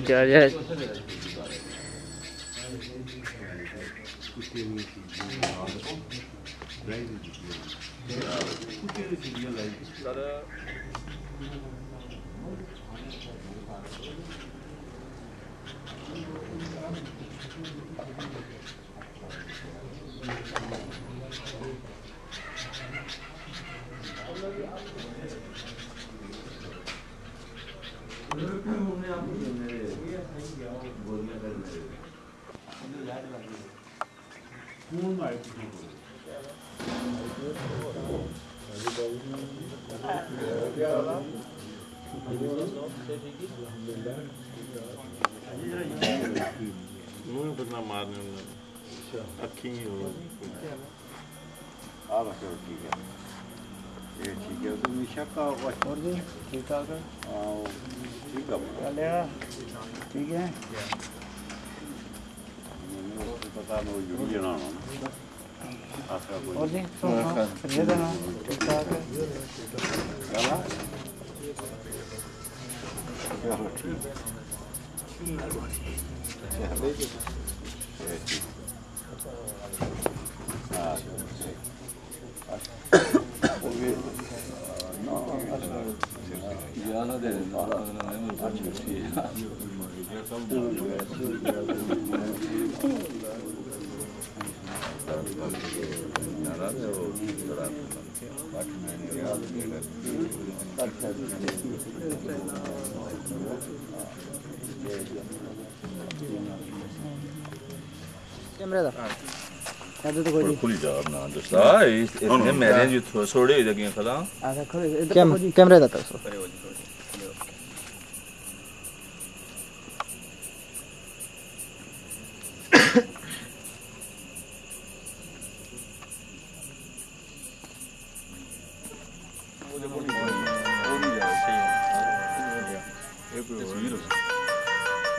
جی ٹھیک ہے یہ ٹھیک ہے تو مشکا اور جی ٹھیک ٹھاک ہے ٹھیک ہے ٹھیک ہے پتا نہیں جنا اور جی ٹھیک ٹھاک ہے چلو ٹھیک ہے Yağla derim. Evet. کیمرے دا تو Thank you.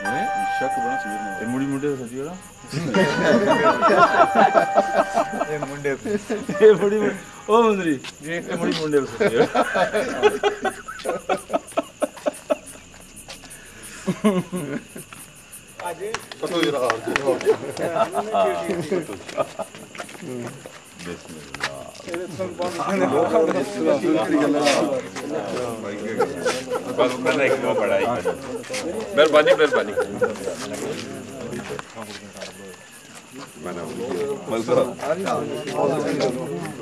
¿Eh? Ya que van a subir nada. ¿El muri mundeo se dio? El mundeo. El muri mundeo. Oh, Mundri. El muri mundeo se dio. কত দিন আগে কত দিন বেশ مہربانی مہربانی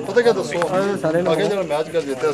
پتہ کیا دسو آگے میچ کر دیتا ہے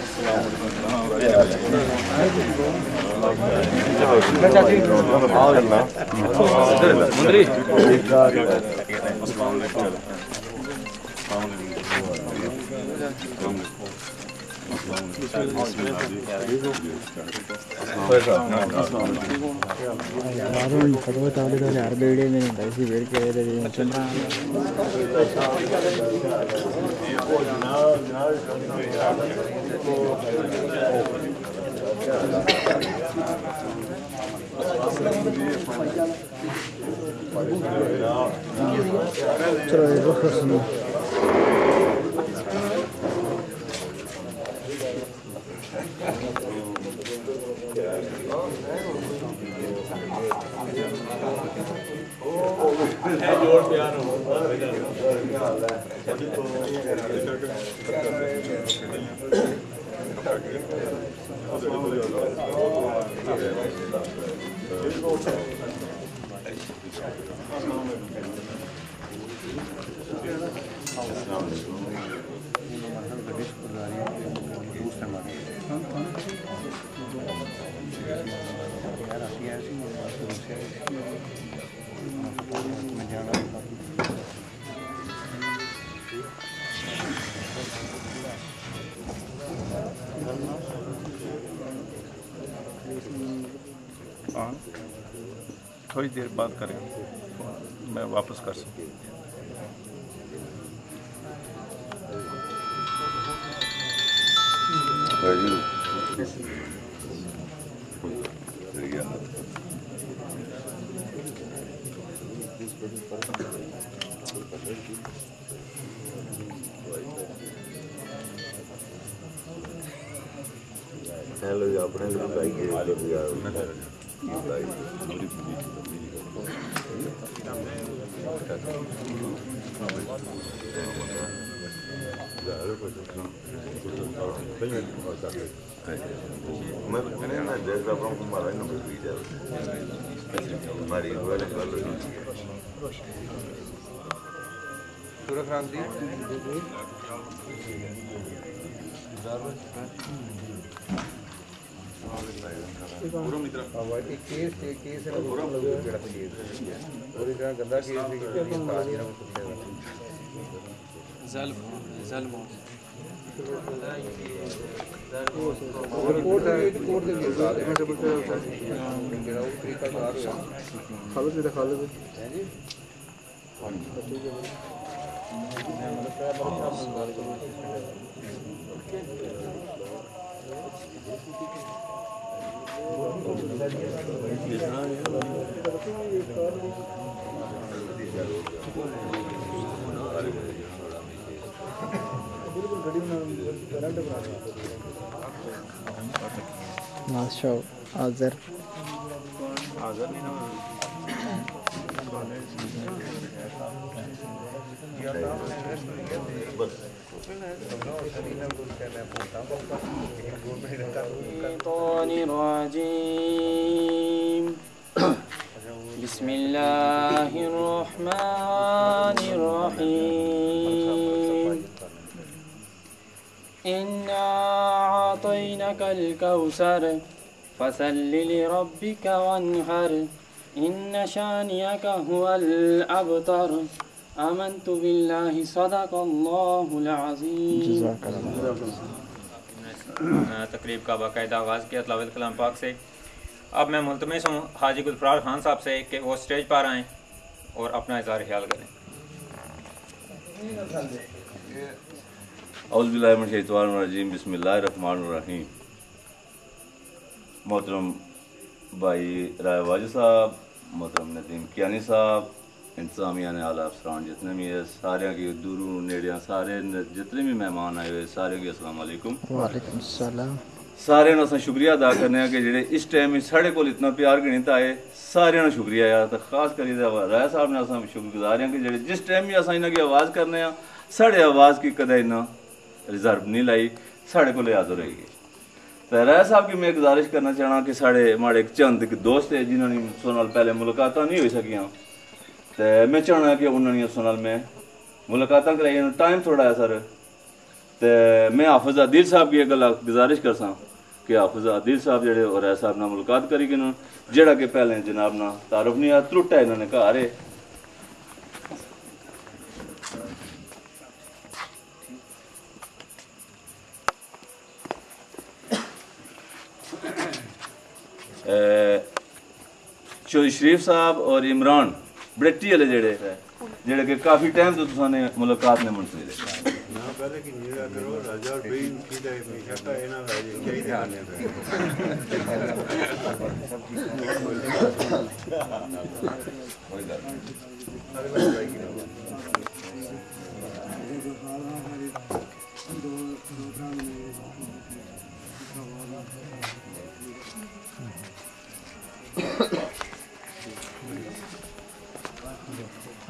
منتری ಎಲ್ಲರೂ ಈ ಕಡುವ ತಾಲೂಕಲ್ಲಿ ಅರ್ಧ ಹಿಡಿಯಿಂದ ನೀವು ಬಯಸಿ ಬೇಡಿಕೆ ಇದ್ದೀರಿ ಅಂತಂದ್ರೆ ಚಲೋ ہاں تھوڑی دیر بعد کریں میں واپس کر سکوں Thank you. چینل اپنے میں دیکھ ہوں ہمارا نمبر بھی جائے ہماری سورج جی اور ایک کیس ایک کیس ہے وہ لوگ جڑا پہ یہ اور ایک گندا کیس ہے کہ یہ پاس نہیں رہا کچھ ظلم ظلم کوٹ دے کوٹ دے میرا وہ طریقہ کار خالد میرا خالد ہے جی Thank you. ماشاء آزر سکوں نہیں نا۔ الشيطان الرجيم. بسم الله الرحمن الرحيم. إنا أعطيناك الكوثر فصل لربك وانحر إن شانئك هو الأبتر. آمنت بالله صدق الله العظيم. جزاک اللہ تقریب کا باقاعدہ آغاز کیا تلاوت کلام پاک سے۔ اب میں ملتمس ہوں حاجی گلفرار خان صاحب سے کہ وہ سٹیج پر آئیں اور اپنا اظہار خیال کریں۔ اعوذ باللہ من الشیطان الرجیم بسم اللہ الرحمن الرحیم۔ محترم بھائی رائے واجد صاحب محترم ندیم کیانی صاحب انتظامیہ نے اعلیٰ افسران جتنے بھی ہے سارے کی دوروں نیڑیاں سارے جتنے بھی مہمان آئے ہوئے سارے کی السلام علیکم۔ وعلیکم السلام۔ سارے اساں شکریہ ادا کرنے کہ جڑے اس ٹائم ساڑے کول اتنا پیار گنیت آئے سارے شکریہ یار۔ تو خاص کری رائے صاحب نے اساں شکر گزار ہیں کہ جڑے جس ٹائم بھی اساں انہاں کی آواز کرنے ہیں ساڑے آواز کی کدے نہ ریزرو نہیں لائی ساڑے کو یاد رہے گی تو رائے صاحب کی میں گزارش کرنا چاہنا کہ ساڑے ماڑے ایک چند ایک دوست ہے جنہوں نے سونال پہلے ملاقاتاں نہیں ہوئی سکیاں تو میں چاہنا کہ انہوں نے سونال میں ملاقاتاں کرائی ٹائم تھوڑا ہے سر تو میں حافظ عدیل صاحب کی ایک گل گزارش کرساں کہ حافظ عدیل صاحب جڑے اور رائے صاحب نہ ملاقات کری گئے جڑا کہ پہلے جناب نہ تعارف نہیں آیا ترٹا انہوں نے کہا رہے شریف صاحب اور عمران بڑٹی والے جڑے جڑے کہ کافی ٹائم تو تساں نے ملاقات نے منسوخ پہلے کی نیرا کرو راجا بھئی کی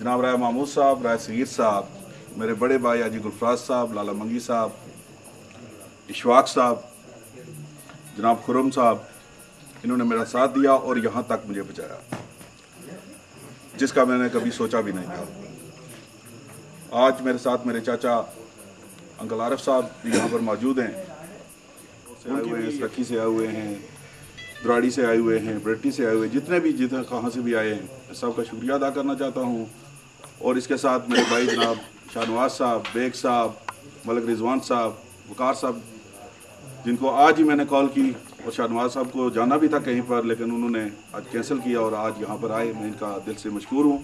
جناب رائے محمود صاحب، رائے سگیر صاحب، میرے بڑے بھائی آجی گلفراز صاحب، لالا منگی صاحب اشواق صاحب، جناب خرم صاحب، انہوں نے میرا ساتھ دیا اور یہاں تک مجھے بچایا جس کا میں نے کبھی سوچا بھی نہیں تھا۔ آج میرے ساتھ میرے چاچا انکل عارف صاحب بھی یہاں پر موجود ہیں۔ ان کی سے آئے ہوئے ہیں، دراڑی سے آئے ہوئے ہیں، بریٹی سے آئے ہوئے جتنے بھی جتنے کہاں سے بھی آئے ہیں سب کا شکریہ ادا کرنا چاہتا ہوں۔ اور اس کے ساتھ میرے بھائی جناب شاہ نواز صاحب بیگ صاحب ملک رضوان صاحب وقار صاحب جن کو آج ہی میں نے کال کی اور شاہ نواز صاحب کو جانا بھی تھا کہیں پر لیکن انہوں نے آج کینسل کیا اور آج یہاں پر آئے میں ان کا دل سے مشکور ہوں۔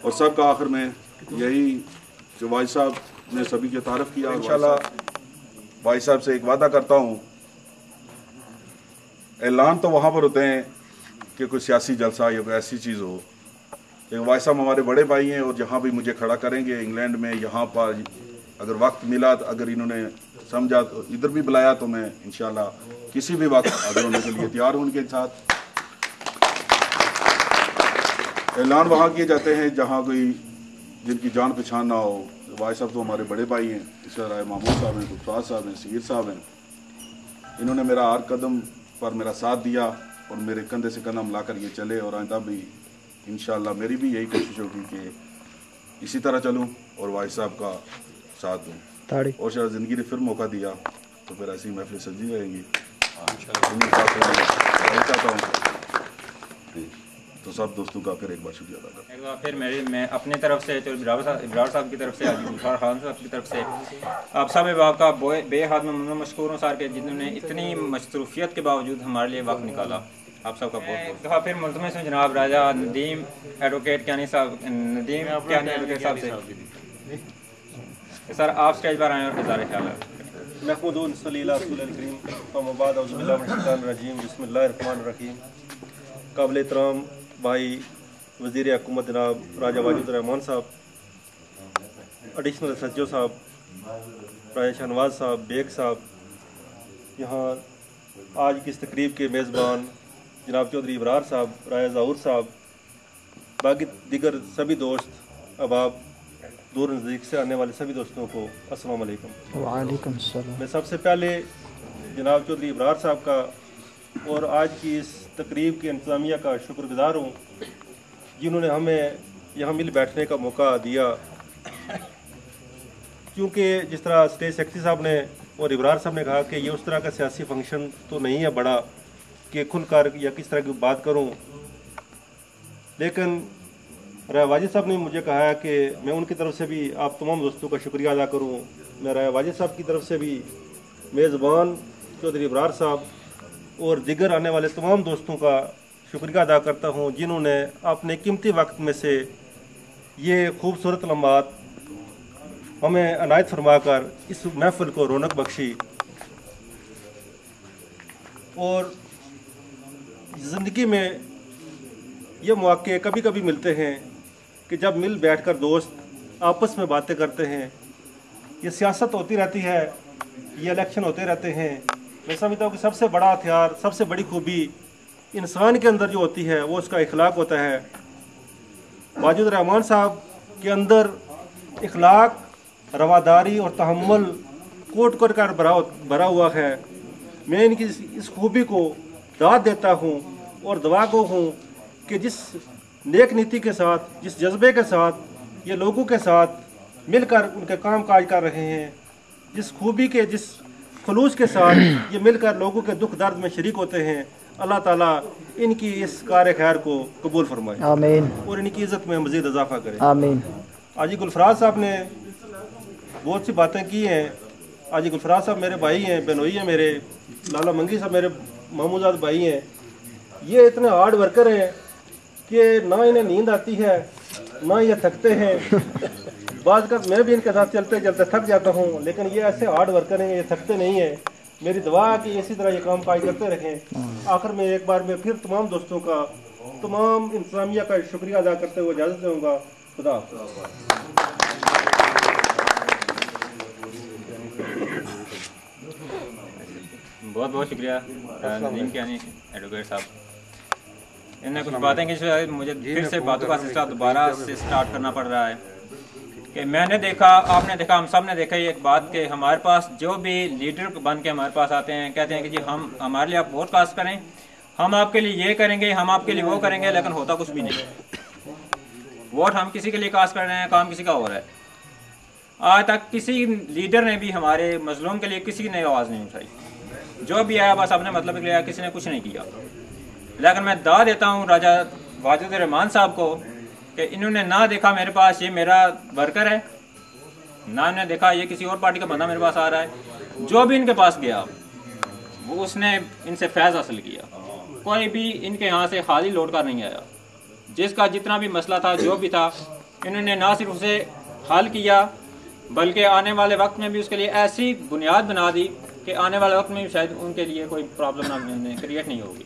اور سب کا آخر میں یہی جو بھائی صاحب نے سبھی کے تعارف کیا انشاءاللہ بھائی صاحب سے ایک وعدہ کرتا ہوں۔ اعلان تو وہاں پر ہوتے ہیں کہ کوئی سیاسی جلسہ یا کوئی ایسی چیز ہو۔ کہ وائس صاحب، ہمارے بڑے بھائی ہیں اور جہاں بھی مجھے کھڑا کریں گے انگلینڈ میں، یہاں پر اگر وقت ملا تو اگر انہوں نے سمجھا تو ادھر بھی بلایا تو میں انشاءاللہ کسی بھی وقت حاضر ہونے کے لیے تیار ہوں ان کے ساتھ۔ اعلان وہاں کیے جاتے ہیں جہاں کوئی جن کی جان پہچان نہ ہو۔ وائی صاحب تو ہمارے بڑے بھائی ہیں، اس رائے محمود صاحب ہیں گفتار صاحب ہیں سیر صاحب ہیں۔ انہوں نے میرا ہر قدم پر میرا ساتھ دیا اور میرے کندھے سے قدم لا کر یہ چلے اور آئندہ بھی انشاءاللہ میری بھی یہی کوشش ہوگی کہ اسی طرح چلوں اور واحد صاحب کا ساتھ دوں۔ اور شاید زندگی نے پھر موقع دیا تو پھر ایسی محفل سجی جائیں گی۔ ہاں، جی۔ تو سب دوستوں کا پھر ایک بار شکریہ ادا ایک بار پھر میری میں اپنے طرف سے تو ابرار صاحب کی طرف سے غفار خان صاحب کی طرف سے۔ آپ صاحب باپ کا بے حد میں مشکور ہوں سار کے جنہوں نے اتنی مصروفیت کے باوجود ہمارے لیے وقت نکالا۔ آپ سب کا بہت بہت پھر ملتمس ہوں جناب راجہ ندیم ایڈوکیٹ کیانی صاحب ندیم کیانی ایڈوکیٹ صاحب سے۔ سر آپ سٹیج پر آئیں اور اظہار خیال ہے۔ محمود صلی رسول الکریم مباد اعوذ باللہ من الشیطان الرجیم بسم اللہ الرحمن الرحیم۔ قابل احترام بھائی وزیر حکومت جناب راجہ واجد الرحمان صاحب اڈیشنل سچو صاحب راجہ شہنواز صاحب بیگ صاحب یہاں آج کی اس تقریب کے میزبان جناب چودھری ابرار صاحب رائے ظاہور صاحب باقی دیگر سبھی دوست اب آپ دور نزدیک سے آنے والے سبھی دوستوں کو السلام علیکم۔ وعلیکم السلام۔ میں سب سے پہلے جناب چودھری ابرار صاحب کا اور آج کی اس تقریب کی انتظامیہ کا شکر گزار ہوں جنہوں نے ہمیں یہاں مل بیٹھنے کا موقع دیا۔ کیونکہ جس طرح اسٹیج سیکٹری صاحب نے اور ابرار صاحب نے کہا کہ یہ اس طرح کا سیاسی فنکشن تو نہیں ہے بڑا کہ کھل کر یا کس طرح کی بات کروں۔ لیکن رائے واجد صاحب نے مجھے کہا ہے کہ میں ان کی طرف سے بھی آپ تمام دوستوں کا شکریہ ادا کروں۔ میں رائے واجد صاحب کی طرف سے بھی میزبان چودھری برار صاحب اور دیگر آنے والے تمام دوستوں کا شکریہ ادا کرتا ہوں، جنہوں نے اپنے قیمتی وقت میں سے یہ خوبصورت لمحات ہمیں عنایت فرما کر اس محفل کو رونق بخشی۔ اور زندگی میں یہ مواقع کبھی کبھی ملتے ہیں کہ جب مل بیٹھ کر دوست آپس میں باتیں کرتے ہیں، یہ سیاست ہوتی رہتی ہے، یہ الیکشن ہوتے رہتے ہیں۔ میں سمجھتا ہوں کہ سب سے بڑا ہتھیار، سب سے بڑی خوبی انسان کے اندر جو ہوتی ہے، وہ اس کا اخلاق ہوتا ہے۔ واجد رحمان صاحب کے اندر اخلاق، رواداری اور تحمل کوٹ کر کر بھرا ہوا ہے۔ میں ان کی اس خوبی کو داد دیتا ہوں اور دعا گو ہوں کہ جس نیک نیتی کے ساتھ جس جذبے کے ساتھ یہ لوگوں کے ساتھ مل کر ان کے کام کاج کر رہے ہیں جس خوبی کے جس خلوص کے ساتھ یہ مل کر لوگوں کے دکھ درد میں شریک ہوتے ہیں اللہ تعالیٰ ان کی اس کار خیر کو قبول فرمائے آمین۔ اور ان کی عزت میں مزید اضافہ کرے۔ آمین۔ آجی گلفراز صاحب نے بہت سی باتیں کی ہیں۔ آجی گلفراز صاحب میرے بھائی ہیں بہنوئی ہیں میرے لالا منگی صاحب میرے محمودات بھائی ہیں، یہ اتنے ہارڈ ورکر ہیں کہ نہ انہیں نیند آتی ہے، نہ یہ تھکتے ہیں۔ بعض کا میں بھی ان کے ساتھ چلتے چلتے تھک جاتا ہوں، لیکن یہ ایسے ہارڈ ورکر ہیں، یہ تھکتے نہیں ہیں۔ میری دعا ہے کہ اسی طرح یہ کام پائی کرتے رہیں۔ آخر میں ایک بار میں پھر تمام دوستوں کا، تمام انتظامیہ کا شکریہ ادا کرتے ہوئے اجازت دوں گا۔ خدا حافظ۔ بہت بہت شکریہ ندیم کیانی ایڈوکیٹ صاحب ان نے کچھ باتیں کہ مجھے پھر سے باتوں کا سلسلہ دوبارہ سے سٹارٹ کرنا پڑ رہا ہے کہ میں نے دیکھا آپ نے دیکھا ہم سب نے دیکھا یہ ایک بات کہ ہمارے پاس جو بھی لیڈر بن کے ہمارے پاس آتے ہیں کہتے ہیں کہ جی ہم ہمارے لیے آپ بہت کاسٹ کریں ہم آپ کے لیے یہ کریں گے ہم آپ کے لیے وہ کریں گے لیکن ہوتا کچھ بھی نہیں ووٹ ہم کسی کے لیے کاسٹ کر رہے ہیں کام کسی کا ہو رہا ہے آج تک کسی لیڈر نے بھی ہمارے مظلوم کے لیے کسی نے آواز نہیں اٹھائی جو بھی آیا بس آپ نے مطلب لیا کسی نے کچھ نہیں کیا۔ لیکن میں دا دیتا ہوں راجہ واجد رحمان صاحب کو کہ انہوں نے نہ دیکھا میرے پاس، یہ میرا ورکر ہے۔ نہ انہوں نے دیکھا، یہ کسی اور پارٹی کا بندہ میرے پاس آ رہا ہے۔ جو بھی ان کے پاس گیا، وہ اس نے ان سے فیض حاصل کیا۔ کوئی بھی ان کے یہاں سے خالی لوٹ کر نہیں آیا۔ جس کا جتنا بھی مسئلہ تھا، جو بھی تھا، انہوں نے نہ صرف اسے حل کیا، بلکہ آنے والے وقت میں بھی اس کے لیے ایسی بنیاد بنا دی کہ آنے والے وقت میں شاید ان کے لیے کوئی پرابلم نہ کریٹ نہیں ہوگی۔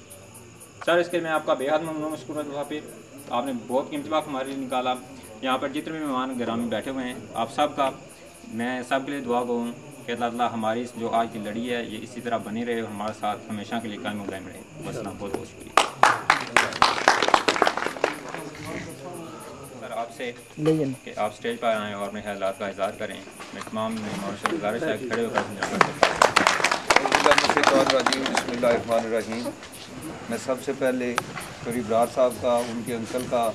سر اس کے میں آپ کا بے حد ممنون مشکور ہوں حافظ آپ نے بہت قیمتی وقت ہمارے لیے نکالا۔ یہاں پر جتنے بھی مہمان گرامی بیٹھے ہوئے ہیں آپ سب کا میں سب کے لیے دعا گو ہوں کہ اللہ تعالیٰ ہماری جو آج کی لڑی ہے یہ اسی طرح بنی رہے اور ہمارے ساتھ ہمیشہ کے لیے قائم و قائم رہے۔ بس اللہ بہت بہت شکریہ۔ سر آپ سے کہ آپ سٹیج پر آئیں اور اپنے خیالات کا اظہار کریں۔ میں تمام مہمانوں سے گزارش ہے کھڑے ہو کر طور عظیم بسم اللہ الرحمن الرحیم۔ میں سب سے پہلے چوری برار صاحب کا، ان کے انکل کا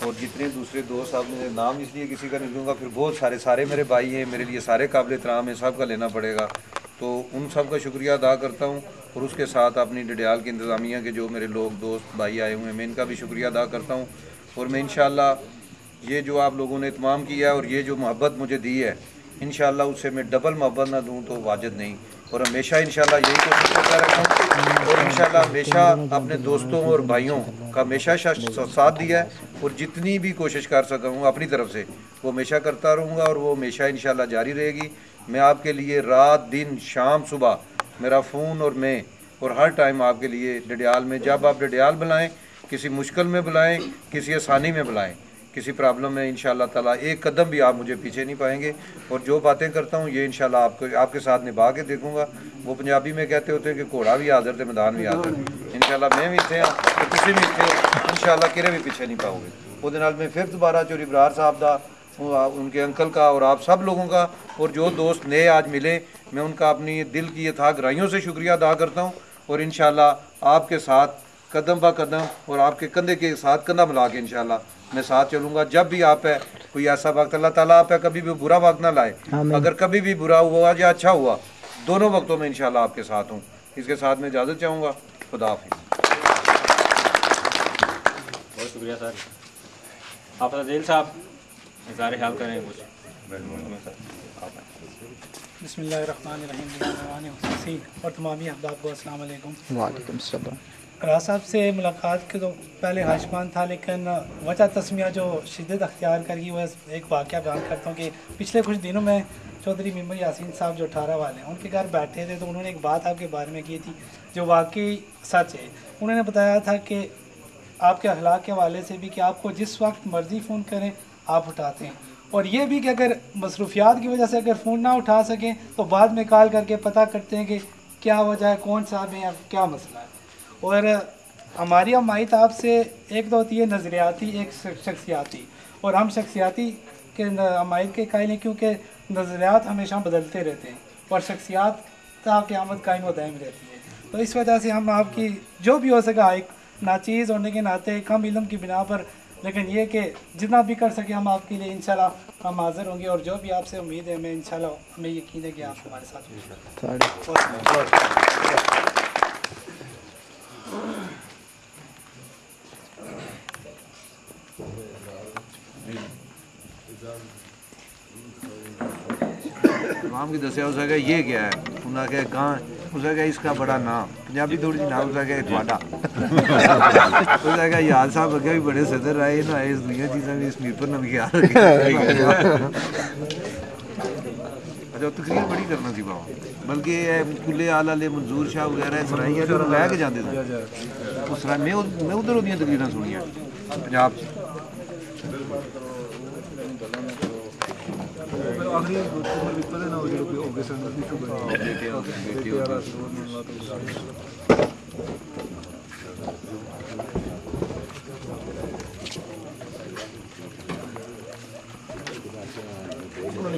اور جتنے دوسرے دوست صاحب نے نام اس لیے کسی کا نہیں دوں گا، پھر بہت سارے سارے میرے بھائی ہیں، میرے لیے سارے قابل اترام ہیں، سب کا لینا پڑے گا۔ تو ان سب کا شکریہ ادا کرتا ہوں اور اس کے ساتھ اپنی ڈڈیال کے انتظامیہ کے جو میرے لوگ، دوست، بھائی آئے ہوئے ہیں، میں ان کا بھی شکریہ ادا کرتا ہوں۔ اور میں انشاءاللہ یہ جو آپ لوگوں نے اتمام کیا ہے اور یہ جو محبت مجھے دی ہے، انشاءاللہ اس سے میں ڈبل محبت نہ دوں تو واجد نہیں۔ اور ہمیشہ انشاءاللہ یہی کوشش کرتا رہتا ہوں اور انشاءاللہ ہمیشہ اپنے دوستوں اور بھائیوں کا ہمیشہ ساتھ دیا ہے اور جتنی بھی کوشش کر سکا ہوں اپنی طرف سے، وہ ہمیشہ کرتا رہوں گا اور وہ ہمیشہ انشاءاللہ جاری رہے گی۔ میں آپ کے لیے رات دن شام صبح میرا فون اور میں اور ہر ٹائم آپ کے لیے ڈڈیال میں، جب آپ ڈڈیال بلائیں، کسی مشکل میں بلائیں، کسی آسانی میں بلائیں۔ کسی پرابلم میں انشاءاللہ تعالی اللہ ایک قدم بھی آپ مجھے پیچھے نہیں پائیں گے اور جو باتیں کرتا ہوں یہ انشاءاللہ آپ کو آپ کے ساتھ نبھا کے دیکھوں گا۔ وہ پنجابی میں کہتے ہوتے ہیں کہ گھوڑا بھی حاضر ہے میدان بھی حاضر انشاءاللہ میں بھی تھے ہاں کسی بھی تھے انشاءاللہ کرے بھی پیچھے نہیں پاؤ گے۔ وہ میں پھر دوبارہ چوری برار صاحب دا ان کے انکل کا اور آپ سب لوگوں کا اور جو دوست نئے آج ملے، میں ان کا اپنی دل کی یہ تھا گرائیوں سے شکریہ ادا کرتا ہوں اور انشاءاللہ آپ کے ساتھ قدم با قدم اور آپ کے کندھے کے ساتھ کندھا ملا کے انشاءاللہ میں ساتھ چلوں گا۔ جب بھی آپ ہے کوئی ایسا وقت اللہ تعالیٰ آپ ہے کبھی بھی برا وقت نہ لائے۔ اگر کبھی بھی برا ہوا یا اچھا ہوا دونوں وقتوں میں انشاءاللہ آپ کے ساتھ ہوں۔ اس کے ساتھ میں اجازت چاہوں گا۔ خدا حافظ۔ بہت شکریہ سر۔ آپ صاحب اظہار کریں بسم اللہ الرحمن الرحیم۔ اور تمامی احباب کو السلام علیکم۔ وعلیکم السلام۔ راز صاحب سے ملاقات کے تو پہلے ہاشمان تھا، لیکن وجہ تسمیہ جو شدت اختیار کر گئی وہ ایک واقعہ بیان کرتا ہوں کہ پچھلے کچھ دنوں میں چودھری ممبر یاسین صاحب جو اٹھارہ والے ہیں، ان کے گھر بیٹھے تھے تو انہوں نے ایک بات آپ کے بارے میں کی تھی جو واقعی سچ ہے۔ انہوں نے بتایا تھا کہ آپ کے اخلاق کے حوالے سے بھی کہ آپ کو جس وقت مرضی فون کریں، آپ اٹھاتے ہیں۔ اور یہ بھی کہ اگر مصروفیات کی وجہ سے اگر فون نہ اٹھا سکیں، تو بعد میں کال کر کے پتہ کرتے ہیں کہ کیا وجہ ہے، کون صاحب ہیں یا کیا مسئلہ ہے۔ اور ہماری ہمایت آپ سے ایک دو ہوتی ہے نظریاتی ایک شخصیاتی۔ اور ہم شخصیاتی کے ہمایت کے قائل ہیں کیونکہ نظریات ہمیشہ بدلتے رہتے ہیں اور شخصیات تا قیامت قائم و دائم رہتی ہے تو اس وجہ سے ہم آپ کی جو بھی ہو سکا ایک ناچیز ہونے کے ناطے کم علم کی بنا پر لیکن یہ کہ جتنا بھی کر سکیں ہم آپ کے لیے انشاءاللہ ہم حاضر ہوں گے اور جو بھی آپ سے امید ہے ہمیں انشاءاللہ ہمیں یقین ہے کہ آپ ہمارے ساتھ عوام کی دسیا اس کہ یہ کیا ہے؟ انہوں نے کہا کہاں اس کہ اس کا بڑا نام پنجابی تھوڑی جی نام اس کہ تھوڑا اس کہ یاد صاحب اگے بھی بڑے صدر رہے نا اس دنیا چیزاں اس میپر نہ خیال اچھا تقریر بڑی کرنا تھی بابا۔ بلکہ کلے آل والے منظور شاہ وغیرہ سرائیاں لے کے جاندے تھے جی، جی، جی۔ اس طرح میں میں ادھر ادھیاں تقریراں سنیا پنجاب سے۔ ਵਧੀਆ ਗੁਰਪੁਰਬ ਵਿਪਲੇ ਨਾ ਹੋ ਜਿਹੜੇ ਕੋਈ ਹੋਗੇ ਸੰਗਤ ਦੀ ਸ਼ੁਭਕਾਮਨਾ ਬੇਟੇ ਹੋ ਬੇਟੇ ਹੋ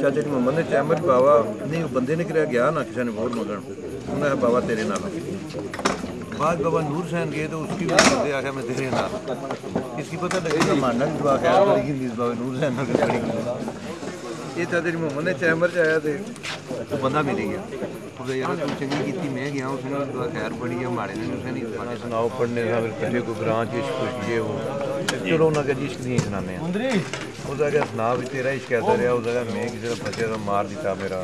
چاچا کی مما نے چیمبر بندے نے کرایہ گیا نا کسی بہت ملن بابا نافی بعد بابا نور سین گئے تو اس کی بھی بندے آ گیا میں تیرے نال اس کی پتہ لگے مانڈا جب آ گیا بابا نور سین یہ چاچا جی چاچے محمد نے چمبر تو بندہ ملی گیا گیا چلو سنا ਉਹਦਾ ਕਿ ਸੁਣਾ ਵੀ ਤੇਰਾ ਇਸ਼ਕ ਐਸਾ ਰਿਹਾ ਉਹਦਾ ਕਿ ਮੈਂ ਕਿਸੇ ਦਾ ਫਸੇ ਦਾ ਮਾਰ ਦਿੱਤਾ ਮੇਰਾ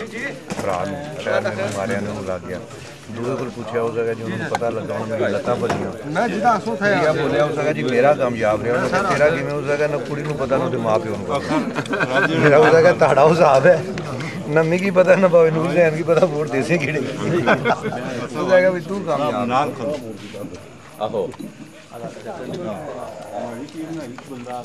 ਭਰਾ ਨੂੰ ਸ਼ਾਇਦ ਮੈਨੂੰ ਮਾਰਿਆ ਨੂੰ ਲੱਗ ਗਿਆ ਦੂਏ ਕੋਲ ਪੁੱਛਿਆ ਉਸ ਜਗ੍ਹਾ ਜੀ ਉਹਨੂੰ ਪਤਾ ਲੱਗਾ ਉਹਨੂੰ ਮੇਰੀ ਲੱਤਾਂ ਭੱਜੀਆਂ ਮੈਂ ਜਿਹਦਾ ਆਸੂ ਥਾ ਠੀਕ ਆ ਬੋਲਿਆ ਉਸ ਜਗ੍ਹਾ ਜੀ ਮੇਰਾ ਕਾਮਯਾਬ ਰਿਹਾ ਉਹਨੇ ਕਿਹਾ, ਤੇਰਾ ਕਿਵੇਂ ਉਸ ਜਗ੍ਹਾ ਨਾ ਕੁੜੀ ਨੂੰ ਪਤਾ ਨਾ ਉਹਦੇ ਮਾਂ ਪਿਓ ਨੂੰ ਪਤਾ ਮੇਰਾ ਉਸ ਜਗ੍ਹਾ ਤੁਹਾਡਾ ਹਿਸਾਬ ਹੈ ਨੰਮੀ ਕੀ ਪਤਾ ਨਾ ਬਾਵੇ ਨੂਰ ਜੈਨ ਕੀ ਪਤਾ ਵੋਟ ਦੇਸੇ ਕਿਹੜੇ ਉਸ ਜਗ੍ਹਾ ਵੀ ਤੂੰ ਕਾਮਯਾਬ ਨਾਲ ਆਹੋ ਲਾਲੇ Hakimle ilk bunlar.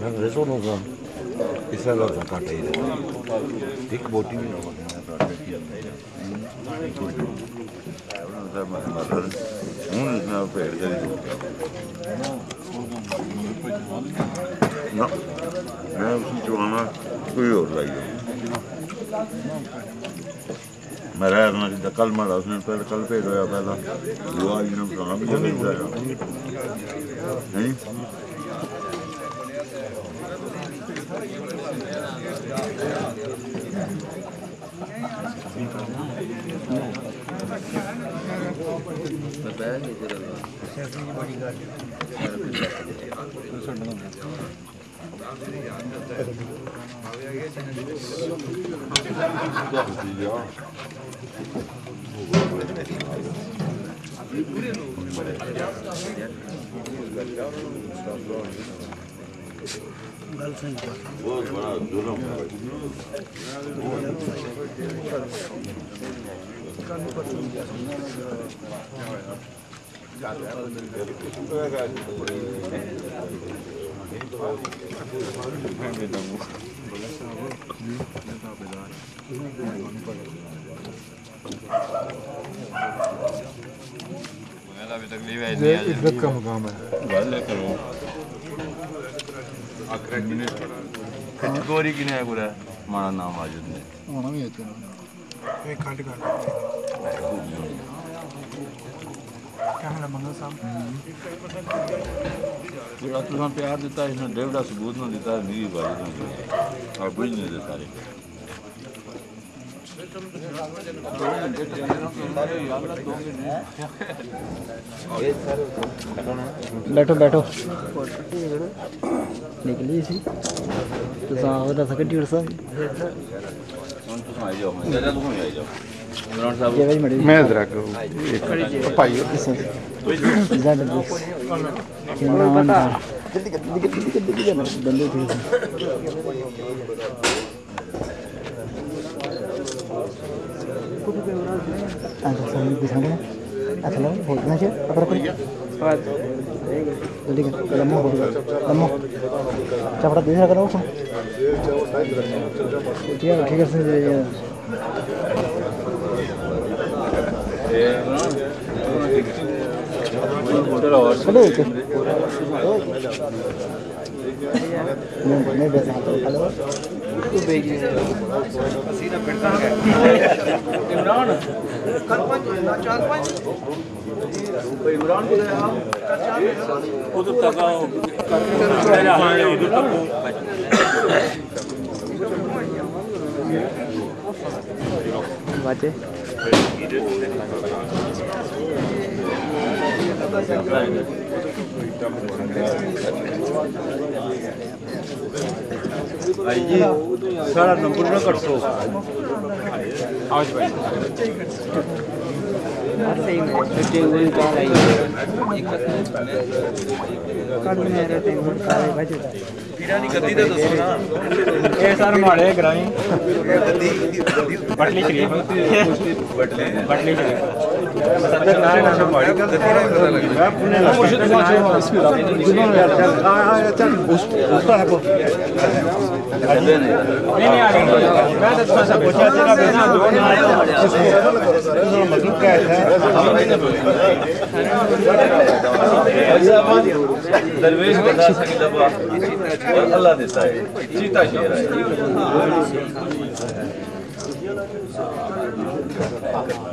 ਮੈਂ ਫਿਰ ਸੋਨੂੰ ਦਾ ਇਸਾ ਦਾ ਘਾਟਾ ਹੀ ਰਹਿ ਇੱਕ ਬੋਟੀ ਵੀ ਨਾ ਬਣਾਉਣਾ ਤੁਹਾਡੇ ਕੀ ਆਉਂਦਾ ਹੈ ਉਹਨਾਂ ਦਾ ਮਤਲਬ ਹੁਣ ਨਾ ਫੇਰ ਦੇ ਨਾ ਮੈਂ ਉਸ ਜਵਾਨਾ ਕੋਈ ਹੋਰ ਲਾਈ میں رہ رہنا چاہتا کل مڑا اس نے پہلے کل بھیج ہوا پہلا۔ دعا جی نے کہا بھی چلے جائے بتایا نہیں؟ Gracias. تتذكر مقامه ولا كلام اكرك من kategori ki ne göre mana namazı ne? Ona mı yetiyor? Ve kanti. جڑا تساں پیار دیتا ہے ڈیوڑا ثبوت نہ دیتا ہے نہ دیتا ہے اور نہیں دیتا بیٹھو بیٹھو۔ نکلی سی تساں اور نہ سکٹی ورسا ہن جاؤ جا جاؤ۔ عمران صاحب میں چپڑا دیکھ رہا کرو ٹھیک ہے بچے بھائی جی سارا نمبر نہ کٹ سو بھائی ਇਹ ਸਰ ਮਾੜੇ ਗਰਾਈ। ਗੱਦੀ ਗੱਦੀ ਬਟਲੀ ਸ਼ਰੀਫ ਬਟਲੀ। ਸ਼ਰੀਫ درویش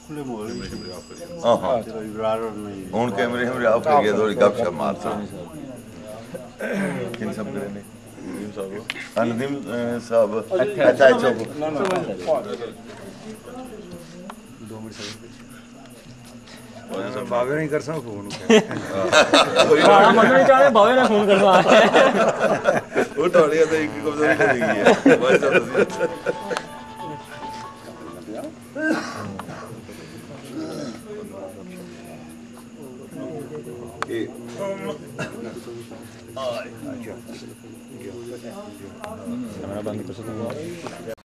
کھلے مول ہوں کیمرے ہم آپ کر گیا تھوڑی گپ شپ مارتا کن سب کرے اندیم صاحب۔ اچھا اچھا۔ دو منٹ صاحب ਬਾਵੇ ਨਹੀਂ ਕਰ ਸਾਂ ਫੋਨ ਹਾਂ ਮਤਲਬ ਨਹੀਂ ਚਾਹੇ ਬਾਵੇ ਨਾਲ ਫੋਨ ਕਰਵਾ ਉਹ ਟੋਲੀਆ ਤਾਂ ਇੱਕ ਕਬਜ਼ਾ ਨਹੀਂ ਕਰੀ ਗਿਆ ਬਸ Ay. Ay. Ay. Ay. Ay.